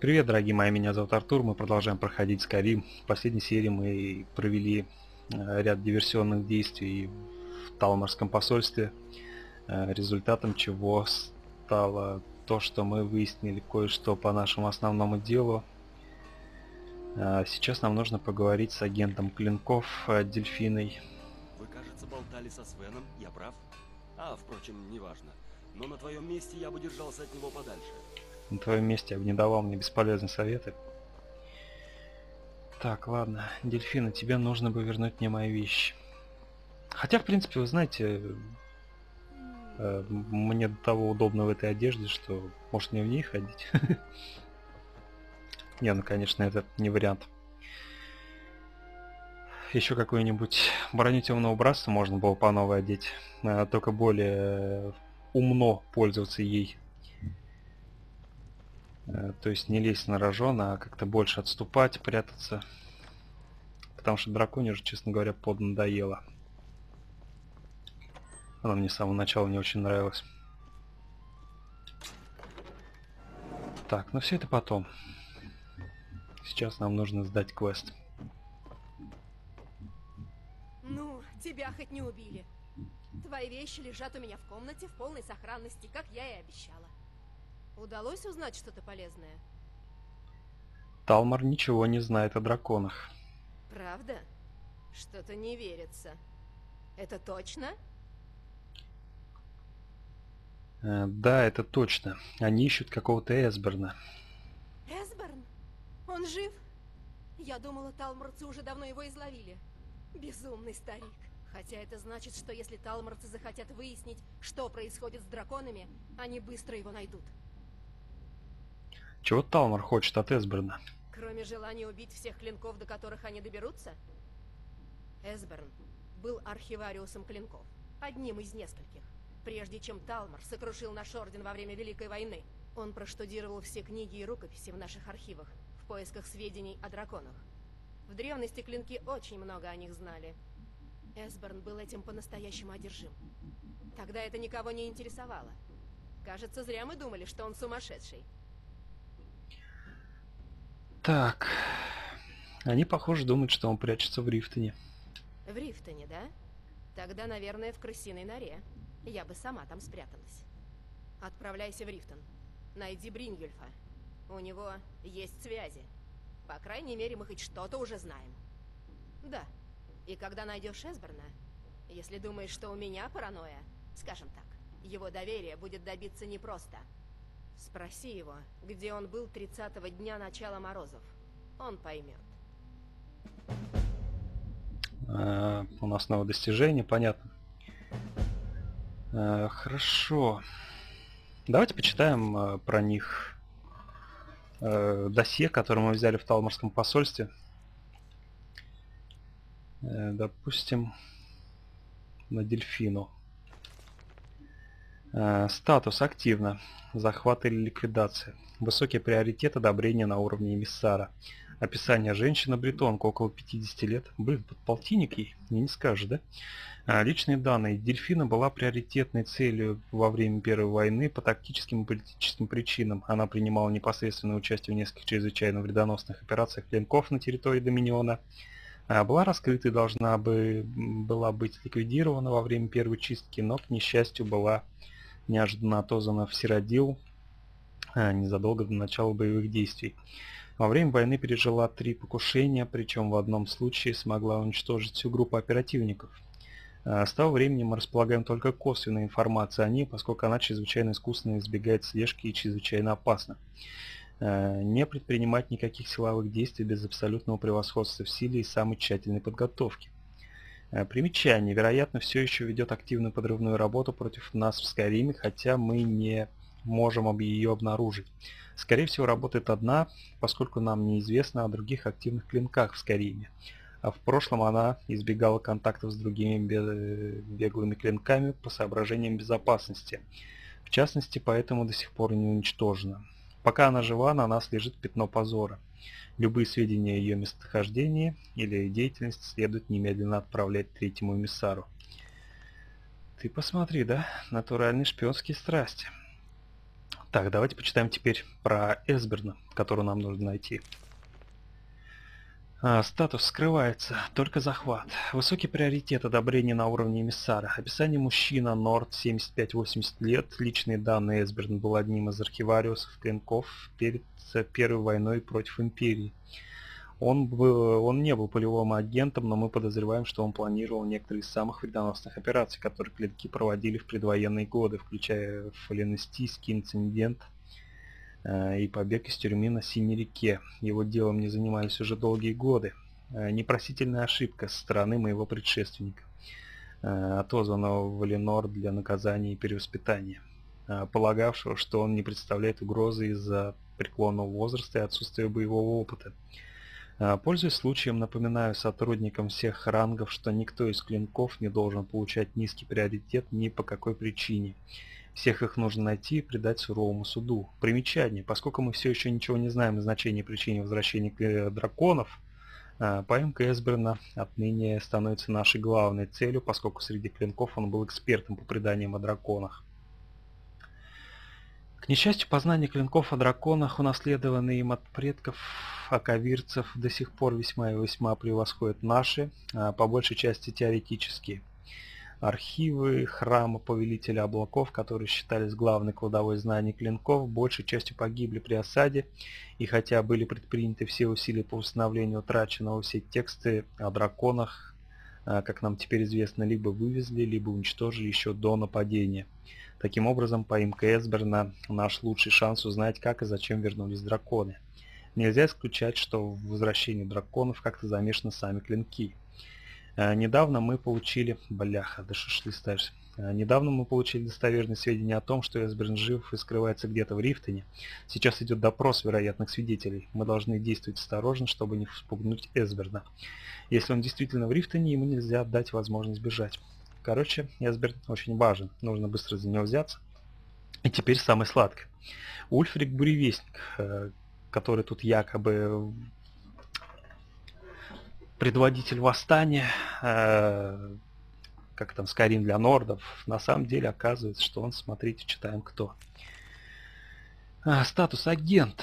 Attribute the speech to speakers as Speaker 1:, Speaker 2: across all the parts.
Speaker 1: Привет, дорогие мои, меня зовут Артур, мы продолжаем проходить Skyrim. В последней серии мы провели э, ряд диверсионных действий в Талмарском посольстве, э, результатом чего стало то, что мы выяснили кое-что по нашему основному делу. Э, сейчас нам нужно поговорить с агентом Клинков Дельфиной.
Speaker 2: Вы, кажется, болтали со Свеном, я прав? А, впрочем, неважно. Но на твоем месте я бы держался от него подальше.
Speaker 1: На твоем месте я бы не давал мне бесполезные советы. Так, ладно. Дельфина, тебе нужно бы вернуть мне мои вещи. Хотя, в принципе, вы знаете, э, мне до того удобно в этой одежде, что может не в ней ходить. Не, ну конечно, это не вариант. Еще какую-нибудь броню темного братства можно было по новой одеть. Э, только более умно пользоваться ей. Э, то есть не лезть на рожон, а как-то больше отступать, прятаться. Потому что драконе уже, честно говоря, поднадоело. Она мне с самого начала не очень нравилась. Так, ну все это потом. Сейчас нам нужно сдать квест.
Speaker 3: Ну, тебя хоть не убили. Твои вещи лежат у меня в комнате в полной сохранности, как я и обещала. Удалось узнать что-то полезное?
Speaker 1: Талмар ничего не знает о драконах.
Speaker 3: Правда? Что-то не верится. Это точно?
Speaker 1: Э, да, это точно. Они ищут какого-то Эсберна.
Speaker 3: Эсберн? Он жив? Я думала, талмарцы уже давно его изловили. Безумный старик. Хотя это значит, что если талмарцы захотят выяснить, что происходит с драконами, они быстро его найдут.
Speaker 1: Чего Талмар хочет от Эсберна?
Speaker 3: Кроме желания убить всех клинков, до которых они доберутся? Эсберн был архивариусом клинков, одним из нескольких. Прежде чем Талмар сокрушил наш орден во время Великой войны, он проштудировал все книги и рукописи в наших архивах в поисках сведений о драконах. В древности клинки очень много о них знали. Эсберн был этим по-настоящему одержим. Тогда это никого не интересовало. Кажется, зря мы думали, что он сумасшедший.
Speaker 1: Так. Они, похоже, думают, что он прячется в Рифтоне.
Speaker 3: В Рифтоне, да? Тогда, наверное, в крысиной норе. Я бы сама там спряталась. Отправляйся в Рифтон. Найди Брингюльфа. У него есть связи. По крайней мере, мы хоть что-то уже знаем. Да. И когда найдешь Эсберна, если думаешь, что у меня паранойя, скажем так, его доверие будет добиться непросто. Спроси его, где он был 30-го дня начала морозов. Он поймет.
Speaker 1: А, у нас новое достижение, понятно. А, хорошо. Давайте почитаем а, про них досье, которое мы взяли в Талморском посольстве. Допустим, на дельфину. А, статус активно. Захват или ликвидация. Высокий приоритет одобрения на уровне эмиссара. Описание. Женщина-бретонка, около 50 лет. Блин, под полтинник ей, мне не скажешь, да? А, личные данные. Дельфина была приоритетной целью во время Первой войны по тактическим и политическим причинам. Она принимала непосредственное участие в нескольких чрезвычайно вредоносных операциях клинков на территории Доминиона. А, была раскрыта и должна бы была быть ликвидирована во время первой чистки, но, к несчастью, была неожиданно отозвана в Сиродил а, незадолго до начала боевых действий. Во время войны пережила три покушения, причем в одном случае смогла уничтожить всю группу оперативников. А, с того времени мы располагаем только косвенной информацией о ней, поскольку она чрезвычайно искусно избегает слежки и чрезвычайно опасна. А, не предпринимать никаких силовых действий без абсолютного превосходства в силе и самой тщательной подготовки. Э, примечание. Вероятно, все еще ведет активную подрывную работу против нас в Скайриме, хотя мы не можем ее обнаружить. Скорее всего, работает одна, поскольку нам неизвестно о других активных клинках в Скайриме. А в прошлом она избегала контактов с другими беглыми клинками по соображениям безопасности. В частности, поэтому до сих пор не уничтожена. Пока она жива, на нас лежит пятно позора. Любые сведения о ее местонахождении или деятельности следует немедленно отправлять третьему эмиссару. Ты посмотри, да? Натуральные шпионские страсти. Так, давайте почитаем теперь про Эсберна, которую нам нужно найти. А, статус скрывается, только захват. Высокий приоритет одобрения на уровне эмиссара. Описание мужчина, Норд, 75-80 лет. Личные данные Эсберн был одним из архивариусов клинков перед Первой войной против Империи. Он, был, он не был полевым агентом, но мы подозреваем, что он планировал некоторые из самых вредоносных операций, которые клинки проводили в предвоенные годы, включая фаленестийский инцидент – и побег из тюрьмы на Синей реке. Его делом не занимались уже долгие годы. Э, непростительная ошибка со стороны моего предшественника, э, отозванного в Эленор для наказания и перевоспитания, полагавшего, что он не представляет угрозы из-за преклонного возраста и отсутствия боевого опыта. Пользуясь случаем, напоминаю сотрудникам всех рангов, что никто из клинков не должен получать низкий приоритет ни по какой причине. Всех их нужно найти и предать суровому суду. Примечание. Поскольку мы все еще ничего не знаем о значении причине возвращения э, драконов, э, поимка Эсберна отныне становится нашей главной целью, поскольку среди клинков он был экспертом по преданиям о драконах. К несчастью, познание клинков о драконах, унаследованные им от предков аковирцев, до сих пор весьма и весьма превосходят наши, а по большей части теоретические. Архивы храма Повелителя Облаков, которые считались главной кладовой знаний клинков, большей частью погибли при осаде, и хотя были предприняты все усилия по восстановлению утраченного, все тексты о драконах, а, как нам теперь известно, либо вывезли, либо уничтожили еще до нападения. Таким образом, поимка Эсберна – наш лучший шанс узнать, как и зачем вернулись драконы. Нельзя исключать, что в возвращении драконов как-то замешаны сами клинки – недавно мы получили... Бляха, да шишли ставишь. Э, недавно мы получили достоверные сведения о том, что Эсберн жив и скрывается где-то в Рифтоне. Сейчас идет допрос вероятных свидетелей. Мы должны действовать осторожно, чтобы не вспугнуть Эсберна. Если он действительно в Рифтоне, ему нельзя дать возможность бежать. Короче, Эсберн очень важен. Нужно быстро за него взяться. И теперь самое сладкое. Ульфрик Буревестник, э, который тут якобы предводитель восстания, э, как там Скарин для нордов, на самом деле оказывается, что он, смотрите, читаем кто. Э, статус агент,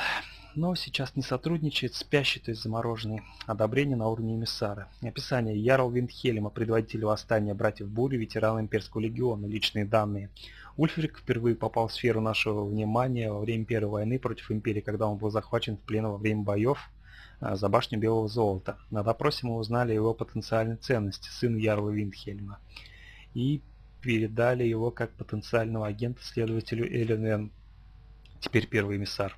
Speaker 1: но сейчас не сотрудничает, спящий, то есть замороженный. Одобрение на уровне эмиссара. Описание. Ярл Виндхелема, предводитель восстания братьев Бури, ветеран Имперского легиона. Личные данные. Ульфрик впервые попал в сферу нашего внимания во время Первой войны против Империи, когда он был захвачен в плен во время боев а, за башню Белого Золота. На допросе мы узнали его потенциальной ценности, сын Ярла Виндхельма, и передали его как потенциального агента следователю Эллен теперь первый эмиссар.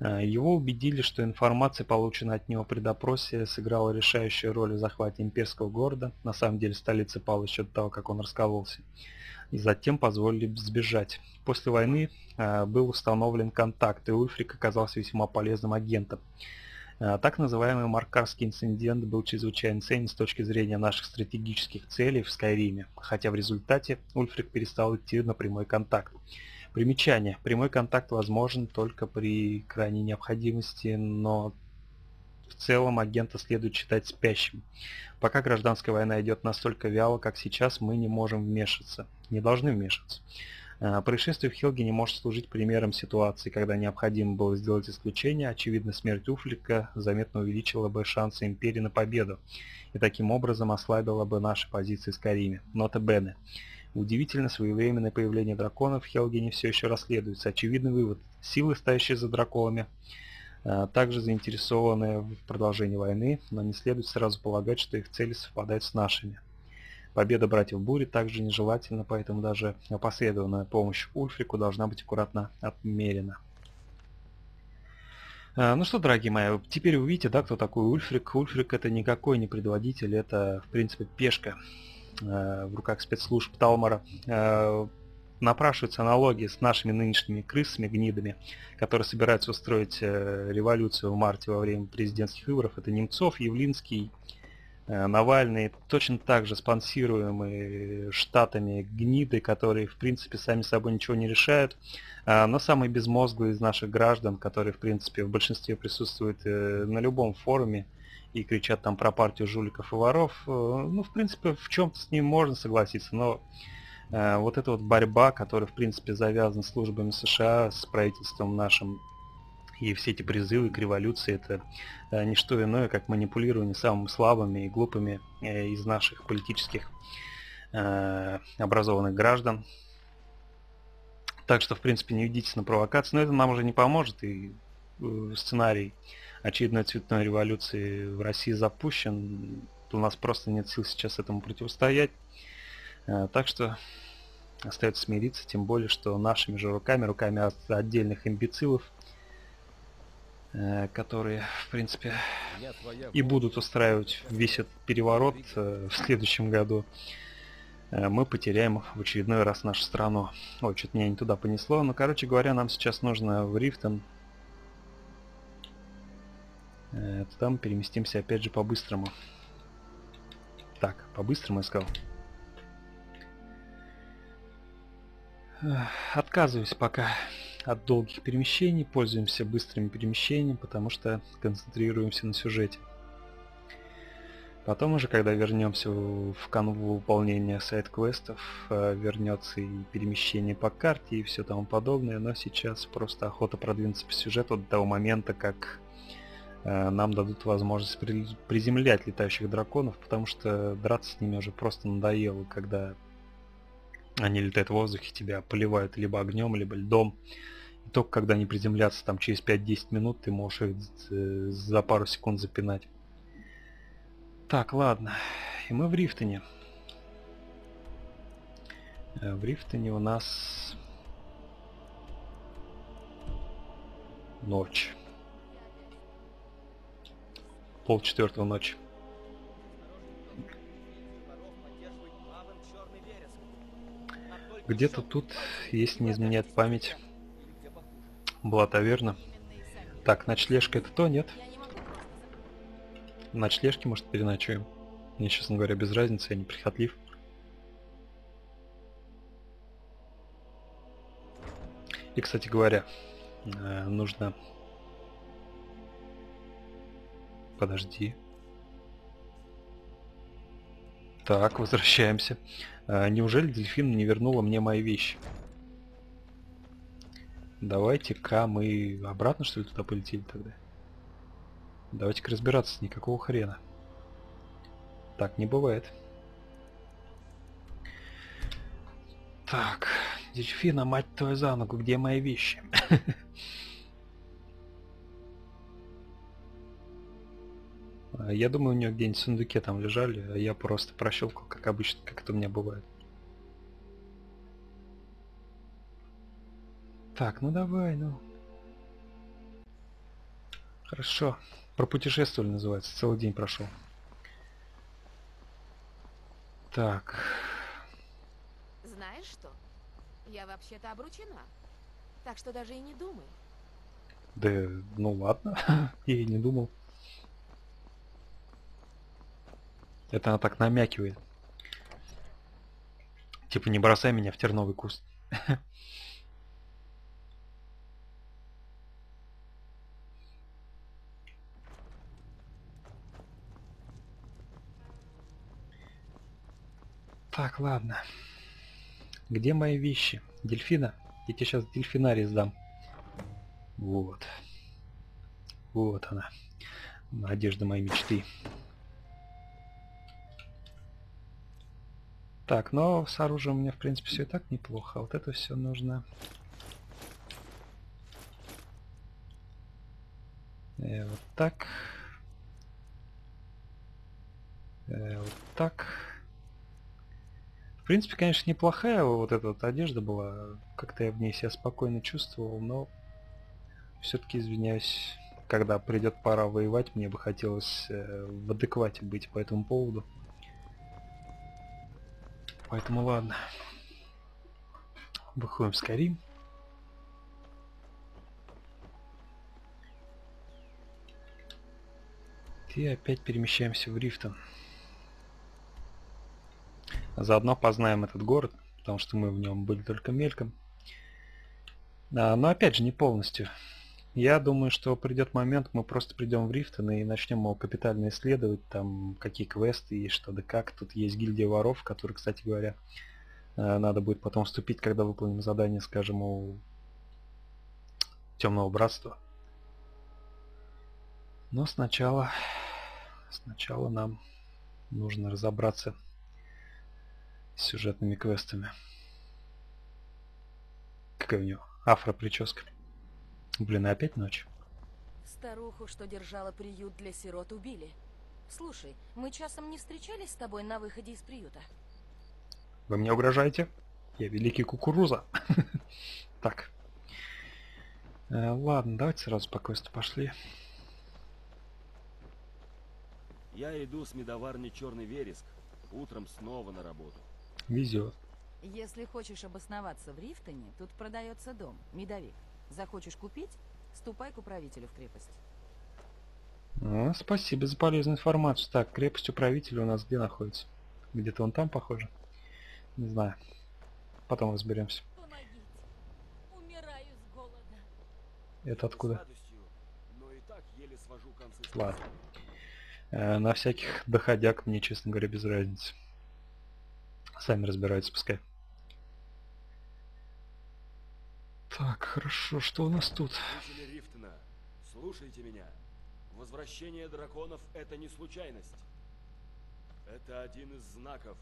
Speaker 1: А, его убедили, что информация, полученная от него при допросе, сыграла решающую роль в захвате имперского города, на самом деле столицы пала еще до того, как он раскололся, и затем позволили сбежать. После войны э, был установлен контакт, и Ульфрик оказался весьма полезным агентом. Э, так называемый Маркарский инцидент был чрезвычайно ценен с точки зрения наших стратегических целей в Скайриме, хотя в результате Ульфрик перестал идти на прямой контакт. Примечание. Прямой контакт возможен только при крайней необходимости, но в целом агента следует считать спящим. Пока гражданская война идет настолько вяло, как сейчас, мы не можем вмешаться. Не должны вмешиваться. Э, происшествие в Хелгене может служить примером ситуации, когда необходимо было сделать исключение. Очевидно, смерть Уфлика заметно увеличила бы шансы Империи на победу и таким образом ослабила бы наши позиции с Кариме. Нота Бене. Удивительно, своевременное появление драконов в Хелгене все еще расследуется. Очевидный вывод. Силы, стоящие за драконами, э, также заинтересованы в продолжении войны, но не следует сразу полагать, что их цели совпадают с нашими. Победа братьев Бури также нежелательна, поэтому даже опосредованная помощь Ульфрику должна быть аккуратно отмерена. А, ну что, дорогие мои, теперь вы видите, да, кто такой Ульфрик. Ульфрик это никакой не предводитель, это, в принципе, пешка э, в руках спецслужб Талмара. Э, напрашиваются аналогии с нашими нынешними крысами, гнидами, которые собираются устроить э, революцию в марте во время президентских выборов. Это Немцов, Явлинский, Навальный точно так же спонсируемые штатами гниды, которые в принципе сами собой ничего не решают, а, но самый безмозглый из наших граждан, которые в принципе в большинстве присутствуют э, на любом форуме и кричат там про партию жуликов и воров, э, ну в принципе в чем-то с ним можно согласиться, но э, вот эта вот борьба, которая, в принципе, завязана службами США, с правительством нашим, и все эти призывы к революции, это э, не что иное, как манипулирование самыми слабыми и глупыми э, из наших политических э, образованных граждан. Так что, в принципе, не ведитесь на провокации, но это нам уже не поможет, и сценарий очередной цветной революции в России запущен. У нас просто нет сил сейчас этому противостоять. Так что остается смириться, тем более, что нашими же руками, руками отдельных имбецилов, которые, в принципе, и будут устраивать весь этот переворот э, в следующем году, мы потеряем в очередной раз нашу страну. Ой, что-то меня не туда понесло. Но, короче говоря, нам сейчас нужно в Рифтон Э, там переместимся опять же по-быстрому. Так, по-быстрому я сказал. Отказываюсь пока от долгих перемещений, пользуемся быстрыми перемещениями, потому что концентрируемся на сюжете. Потом уже, когда вернемся в канву выполнения сайт-квестов, э, вернется и перемещение по карте и все тому подобное, но сейчас просто охота продвинуться по сюжету до того момента, как Э, нам дадут возможность приземлять летающих драконов, потому что драться с ними уже просто надоело, когда они летают в воздухе, тебя поливают либо огнем, либо льдом. И только когда они приземлятся там через 5-10 минут, ты можешь их э, за пару секунд запинать. Так, ладно. И мы в Рифтоне. Э, в Рифтоне у нас ночь пол четвертого ночи. Где-то тут, если не изменяет память, была таверна. Так, ночлежка это то, нет? Ночлежки, может, переночуем. Мне, честно говоря, без разницы, я не прихотлив. И, кстати говоря, э, нужно подожди. Так, возвращаемся. А, неужели дельфин не вернула мне мои вещи? Давайте-ка мы обратно, что ли, туда полетели тогда? Давайте-ка разбираться, никакого хрена. Так, не бывает. Так, дельфина, мать твою за ногу, где мои вещи? я думаю, у нее где-нибудь в сундуке там лежали, а я просто прощелкал, как обычно, как это у меня бывает. Так, ну давай, ну. Хорошо. Пропутешествовали называется. Целый день прошел. Так.
Speaker 3: Знаешь что? Я вообще-то обручена. Так что даже и не думай.
Speaker 1: Да, ну ладно. Я и не думал. Это она так намякивает. Типа не бросай меня в терновый куст. Так, ладно. Где мои вещи? Дельфина? Я тебе сейчас дельфинарий сдам. Вот. Вот она. Одежда моей мечты. Так, но с оружием у меня, в принципе, все и так неплохо. Вот это все нужно... И э, вот так. И э, вот так. В принципе, конечно, неплохая вот эта вот одежда была. Как-то я в ней себя спокойно чувствовал, но все-таки извиняюсь, когда придет пора воевать, мне бы хотелось э, в адеквате быть по этому поводу. Поэтому ладно. Выходим с Карим. И опять перемещаемся в Рифтон. Заодно познаем этот город, потому что мы в нем были только мельком. А, но опять же не полностью. Я думаю, что придет момент, мы просто придем в Рифтон и начнем его капитально исследовать, там какие квесты и что да как. Тут есть гильдия воров, которые, кстати говоря, Э, надо будет потом вступить, когда выполним задание, скажем, у Темного Братства. Но сначала, сначала нам нужно разобраться с сюжетными квестами. Какая у него афро-прическа. Блин, опять ночь.
Speaker 4: Старуху, что держала приют для сирот, убили. Слушай, мы часом не встречались с тобой на выходе из приюта?
Speaker 1: Вы мне угрожаете? Я великий кукуруза. Так. Э, ладно, давайте сразу по квесту пошли.
Speaker 2: Я иду с медоварни Черный Вереск. Утром снова на работу.
Speaker 1: Везет.
Speaker 4: Если хочешь обосноваться в Рифтоне, тут продается дом, медовик. Захочешь купить? Ступай к управителю в крепость.
Speaker 1: А, спасибо за полезную информацию. Так, крепость управителя у нас где находится? Где-то он там, похоже. Не знаю. Потом разберемся.
Speaker 4: Помогите. Умираю с голода.
Speaker 1: Это откуда? Ладно. Э, на всяких доходяг мне, честно говоря, без разницы. Сами разбираются, пускай. Так, хорошо, что у нас тут?
Speaker 2: Жители Рифтона, слушайте меня. Возвращение драконов — это не случайность. Это один из знаков.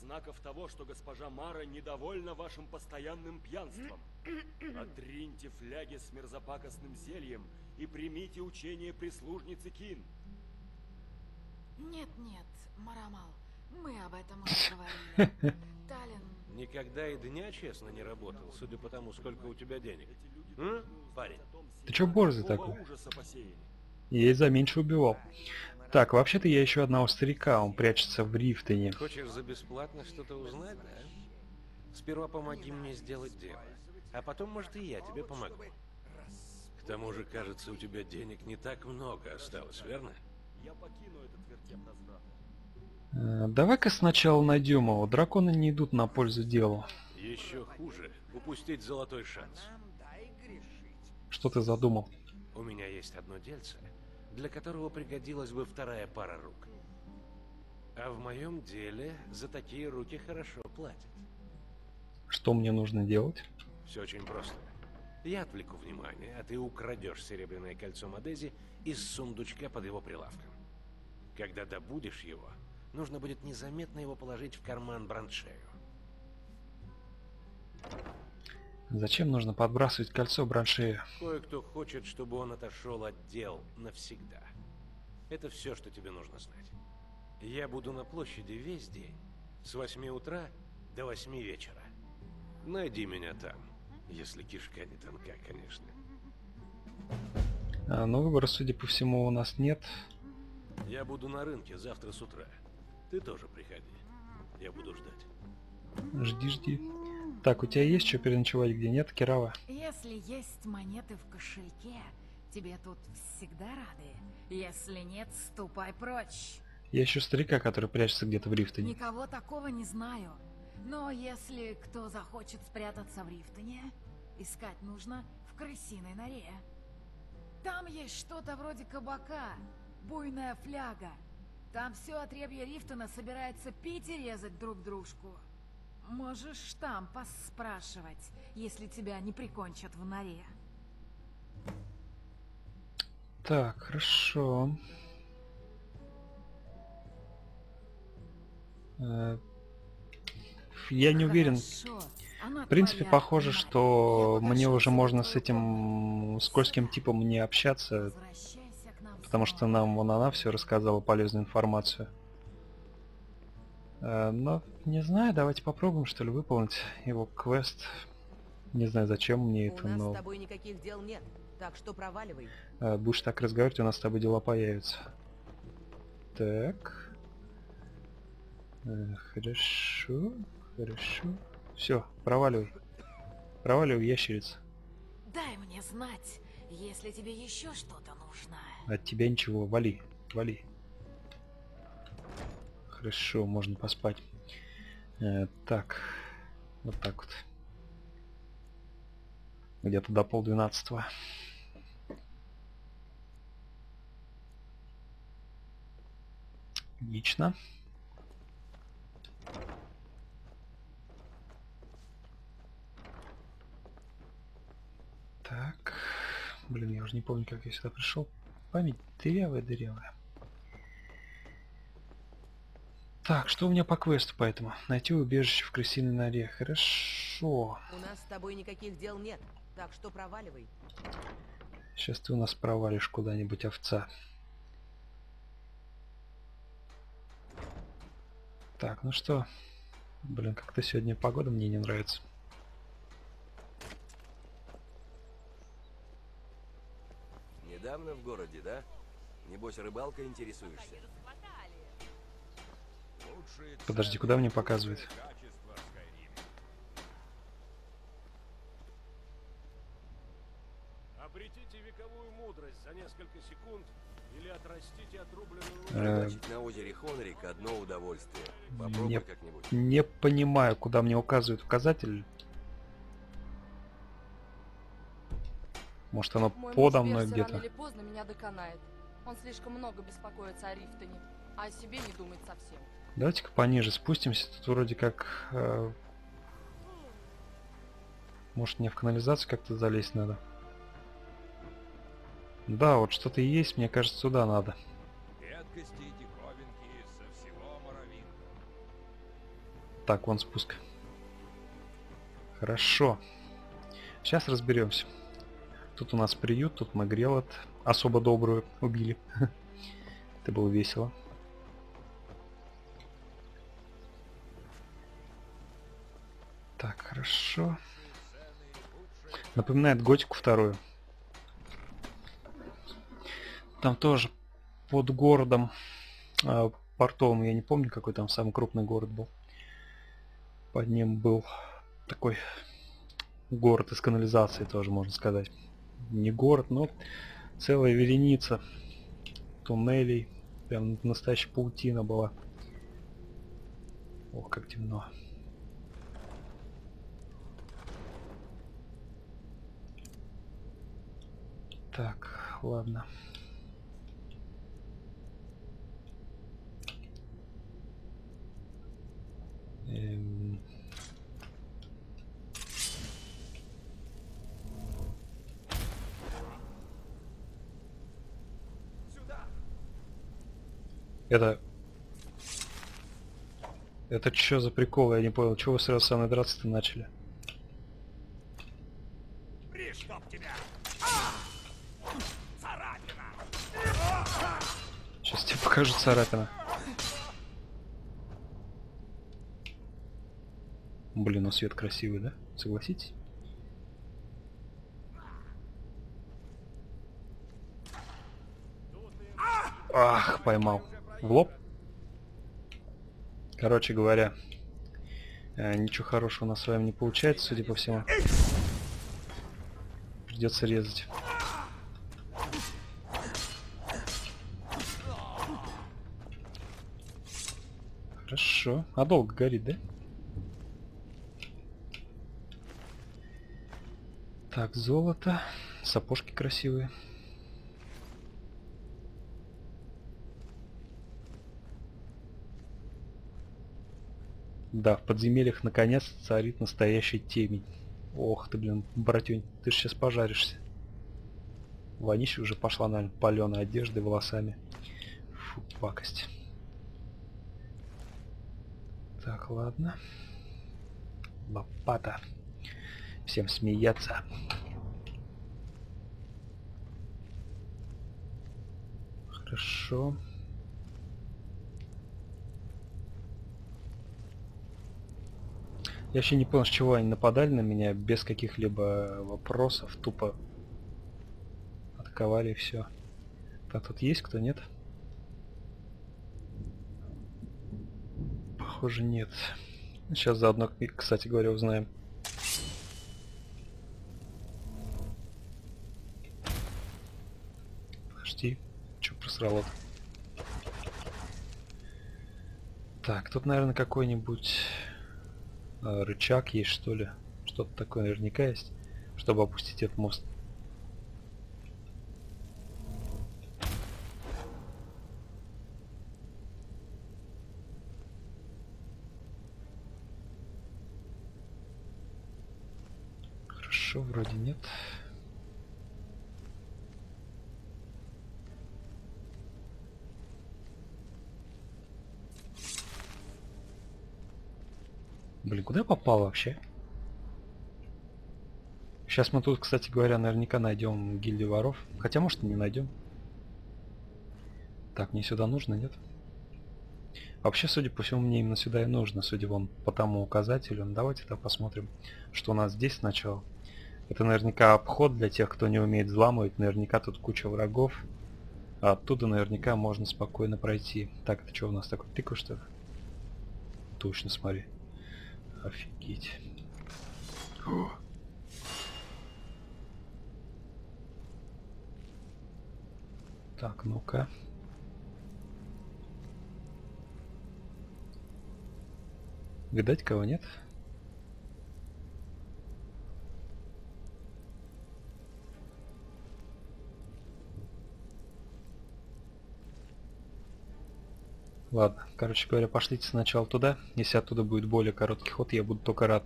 Speaker 2: Знаков того, что госпожа Мара недовольна вашим постоянным пьянством. Отриньте фляги с мерзопакостным зельем и примите учение прислужницы Кин.
Speaker 5: Нет, нет, Марамал, мы об этом уже говорили. Таллин,
Speaker 6: Никогда и дня честно не работал, судя по тому, сколько у тебя денег. М? Парень.
Speaker 1: Ты чё борзый такой? Я и за меньше убивал. Так, вообще-то я ищу одного старика, он прячется в Рифтоне.
Speaker 6: Хочешь за бесплатно что-то узнать, да? Сперва помоги мне сделать дело, а потом, может, и я тебе помогу. К тому же, кажется, у тебя денег не так много осталось, верно?
Speaker 2: Я покину этот вертеп разврата.
Speaker 1: Э, Давай-ка сначала найдем его. Драконы не идут на пользу делу.
Speaker 6: Еще хуже упустить золотой шанс.
Speaker 1: Что ты задумал?
Speaker 6: У меня есть одно дельце, для которого пригодилась бы вторая пара рук. А в моем деле за такие руки хорошо платят.
Speaker 1: Что мне нужно делать?
Speaker 6: Все очень просто. Я отвлеку внимание, а ты украдешь серебряное кольцо Мадези из сундучка под его прилавком. Когда добудешь его, нужно будет незаметно его положить в карман Браншею.
Speaker 1: Зачем нужно подбрасывать кольцо браншею?
Speaker 6: Кое-кто хочет, чтобы он отошел от дел навсегда. Это все, что тебе нужно знать. Я буду на площади весь день, с 8 утра до 8 вечера. Найди меня там, если кишка не тонка, конечно.
Speaker 1: А, но выбора, судя по всему, у нас нет.
Speaker 6: Я буду на рынке завтра с утра. Ты тоже приходи. Я буду ждать.
Speaker 1: Жди, жди. Так, у тебя есть что переночевать, где нет, Кирава?
Speaker 5: если есть монеты в кошельке, тебе тут всегда рады. Если нет, ступай прочь.
Speaker 1: Я ищу старика, который прячется где-то в Рифтоне.
Speaker 5: Никого такого не знаю. Но если кто захочет спрятаться в Рифтоне, искать нужно в крысиной норе. Там есть что-то вроде кабака, буйная фляга. Там все отребье Рифтона собирается пить и резать друг дружку. Можешь там поспрашивать, если тебя не прикончат в норе.
Speaker 1: Так, хорошо. Э, Я не уверен. В принципе, похоже, что мне уже можно с этим скользким типом не общаться, потому что нам вон она все рассказала полезную информацию. Э, Но не знаю, давайте попробуем что ли выполнить его квест. Не знаю, зачем мне
Speaker 3: У
Speaker 1: это,
Speaker 3: нас
Speaker 1: но
Speaker 3: с тобой никаких дел нет, так что проваливай.
Speaker 1: э, будешь так разговаривать, у нас с тобой дела появятся. Так. Э, Хорошо, хорошо. Все, проваливай. Проваливай, ящерица.
Speaker 5: Дай мне знать, если тебе еще что-то нужно.
Speaker 1: От тебя ничего, вали, вали. Хорошо, можно поспать. Э, так, вот так вот. Где-то до полдвенадцатого. Лично. Так. Отлично. уже не помню, как я сюда пришел. Память дырявая, дырявая. Так, что у меня по квесту поэтому? Найти убежище в крысиной норе. Хорошо.
Speaker 7: У нас с тобой никаких дел нет, так что проваливай.
Speaker 1: Сейчас ты у нас провалишь куда-нибудь, овца. Так, ну что? Блин, как-то сегодня погода мне не нравится.
Speaker 8: Недавно в городе, да? Небось, рыбалка интересуешься?
Speaker 1: Подожди, куда мне показывает?
Speaker 6: Обретите вековую мудрость за несколько секунд или отрастите отрубленную руку.
Speaker 1: Э,
Speaker 8: на озере Хонрик одно удовольствие. Попробуй как-нибудь.
Speaker 1: Не понимаю, куда мне указывает указатель. Может оно
Speaker 9: Мой
Speaker 1: подо мной где-то?
Speaker 9: рано или поздно меня доконает. Он слишком много беспокоится о Рифтоне, а о себе не думает совсем.
Speaker 1: Давайте-ка пониже спустимся. Тут вроде как... э, Может мне в канализацию как-то залезть надо? Да, вот что-то есть, мне кажется, сюда надо. Так, вон спуск. Хорошо. Сейчас разберемся. Тут у нас приют, тут мы особо добрую убили. Это было весело. Так, хорошо. Напоминает Готику вторую. Там тоже под городом э, портовым, я не помню, какой там самый крупный город был. Под ним был такой город из канализации, тоже можно сказать. Не город, но целая вереница туннелей. Прям настоящая паутина была. Ох, как темно. Так, ладно. Эм, Это... Это что за прикол? Я не понял. Чего вы сразу со мной драться-то начали? Сейчас тебе покажу царапина. Блин, ну свет красивый, да? Согласитесь? Ах, поймал. В лоб? Короче говоря, э, ничего хорошего у нас с вами не получается, судя по всему. Придется резать. Хорошо. А долго горит, да? Так, золото. Сапожки красивые. Да, в подземельях наконец царит настоящий темень. Ох ты, блин, братюнь, ты же сейчас пожаришься. Вонища уже пошла, наверное, паленой одеждой, волосами. Фу, пакость. Так, ладно. Лопата. Всем смеяться. Хорошо. Я вообще не понял, с чего они нападали на меня без каких-либо вопросов, тупо атаковали все. Так, тут есть кто, нет? Похоже, нет. Сейчас заодно, кстати говоря, узнаем. Подожди, что просрало -то? Так, тут, наверное, какой-нибудь рычаг есть, что ли? Что-то такое наверняка есть, чтобы опустить этот мост. Хорошо, вроде нет. Блин, куда я попал вообще? Сейчас мы тут, кстати говоря, наверняка найдем гильдию воров. Хотя, может, и не найдем. Так, мне сюда нужно, нет? Вообще, судя по всему, мне именно сюда и нужно, судя вон по тому указателю. Ну, давайте тогда посмотрим, что у нас здесь сначала. Это наверняка обход для тех, кто не умеет взламывать. Наверняка тут куча врагов. А оттуда наверняка можно спокойно пройти. Так, это что у нас такой тыква, что ли? Точно, смотри. Офигеть. О! Так, ну-ка. Видать, кого нет? Ладно, короче говоря, пошлите сначала туда. Если оттуда будет более короткий ход, я буду только рад.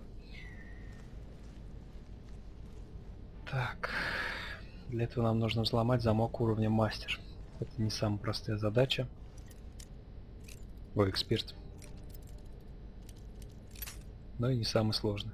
Speaker 1: Так. Для этого нам нужно взломать замок уровня мастер. Это не самая простая задача. Ой, эксперт. Но и не самый сложный.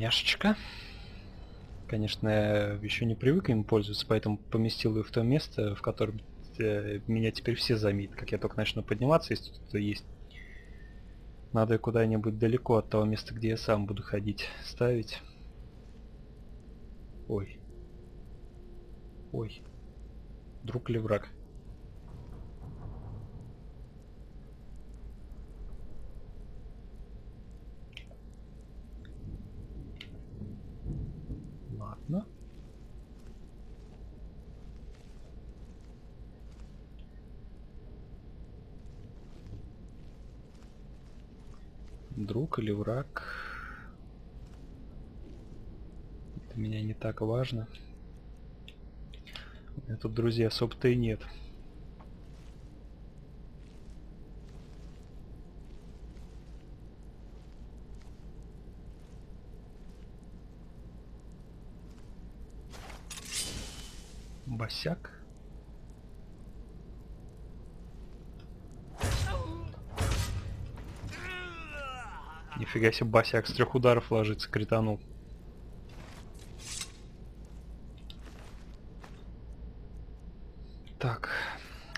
Speaker 1: Так, сохраняшечка. Конечно, я еще не привык им пользоваться, поэтому поместил ее в то место, в котором э, меня теперь все заметят. Как я только начну подниматься, если кто-то есть. Надо куда-нибудь далеко от того места, где я сам буду ходить, ставить. Ой. Ой. Друг или враг? Ладно. Враг? Это меня не так важно. У меня тут друзей особо-то и нет. Босяк. Нифига себе, Басяк с трех ударов ложится, кританул. Так.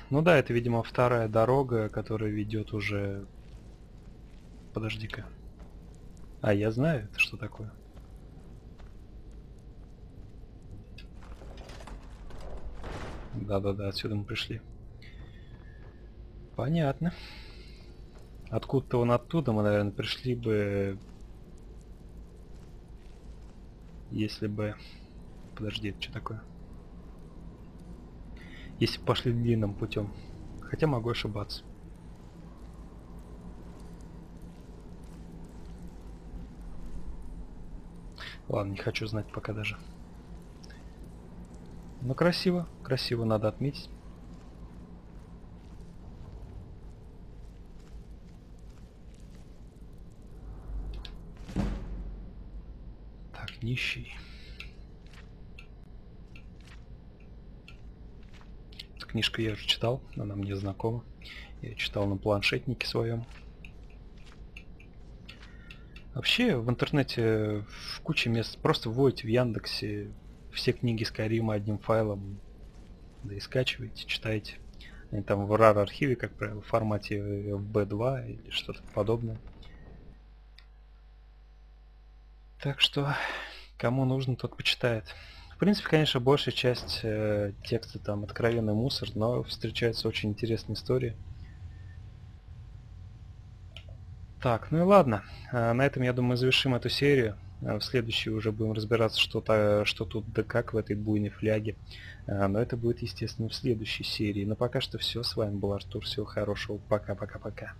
Speaker 1: Ну да, это, видимо, вторая дорога, которая ведет уже... Подожди-ка. А, я знаю, это что такое. Да-да-да, отсюда мы пришли. Понятно. Откуда-то вон оттуда мы, наверное, пришли бы... Если бы... Подожди, это что такое? Если бы пошли длинным путем. Хотя могу ошибаться. Ладно, не хочу знать пока даже. Ну красиво, красиво надо отметить. Так, нищий. Эта книжка я уже читал, она мне знакома. Я читал на планшетнике своем. Вообще в интернете в куче мест просто вводите в Яндексе все книги Скайрима одним файлом, да и скачивайте, читайте. Они там в RAR архиве, как правило, в формате FB2 или что-то подобное. Так что, кому нужно, тот почитает. В принципе, конечно, большая часть э, текста там откровенный мусор, но встречаются очень интересные истории. Так, ну и ладно. А, на этом, я думаю, завершим эту серию. А в следующий уже будем разбираться, что, то, что тут да как в этой буйной фляге. А, но это будет, естественно, в следующей серии. Но пока что все. С вами был Артур. Всего хорошего. Пока-пока-пока.